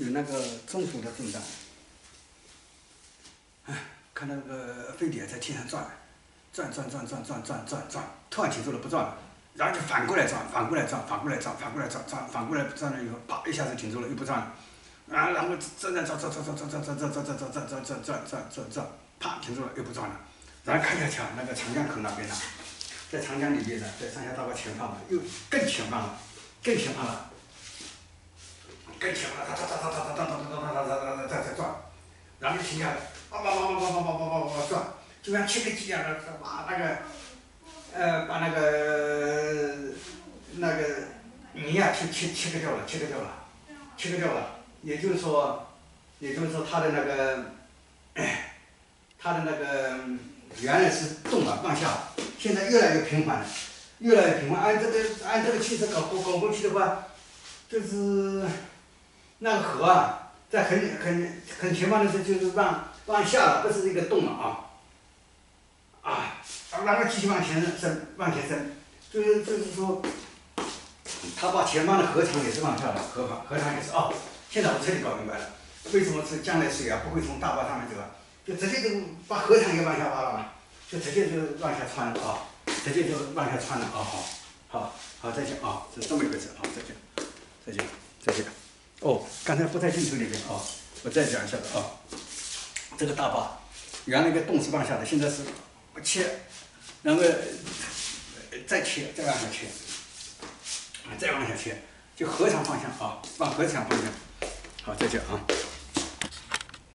有那个中途的震荡。哎，看那个飞碟在天上转，转转转转转转转转，突然停住了不转了，然后就反过来转，反过来转，反过来转，反过来转转，反过来转了以后，啪一下子停住了，又不转了，啊，然后转转转转转转转转转转转转转转转转转转转，啪停住了，又不转了，然后看下去啊，那个长江口那边呢，在长江里面呢，在上下大坝前方又更前方了，更前方了。更前方了，哒哒哒哒哒哒哒哒哒哒哒哒在在转，然后停下来，叭叭叭叭叭叭叭叭叭叭转，就像切割机一样的把那个，呃，把那个那个泥呀切切切割掉了，切割掉了，切割掉了。也就是说，也就是说，它的那个，它的那个原来是动了往下，现在越来越平缓了，越来越平缓。按这个按这个汽车搞搞搞过去的话，就是。那个河啊，在很很很前方的时候就是往往下了，不是一个洞了啊，啊，然后继续往前伸，往前伸，就是就是说，他把前方的河场也是往下的，河旁河场也是啊。现在我彻底搞明白了，为什么是将来水啊不会从大坝上面走啊，就直接就把河场也往下挖了嘛，就直接就往下穿了啊，直接就往下穿了啊，好，好，好，再见啊，是这么一个事啊，再见，再见，再见。哦，刚才不在镜头里面啊，我再讲一下子啊。这个大坝，原来一个洞是往下的，现在是切，然后再切，再往下切，再往下切，就河场方向啊，往河场方向。好，再见啊。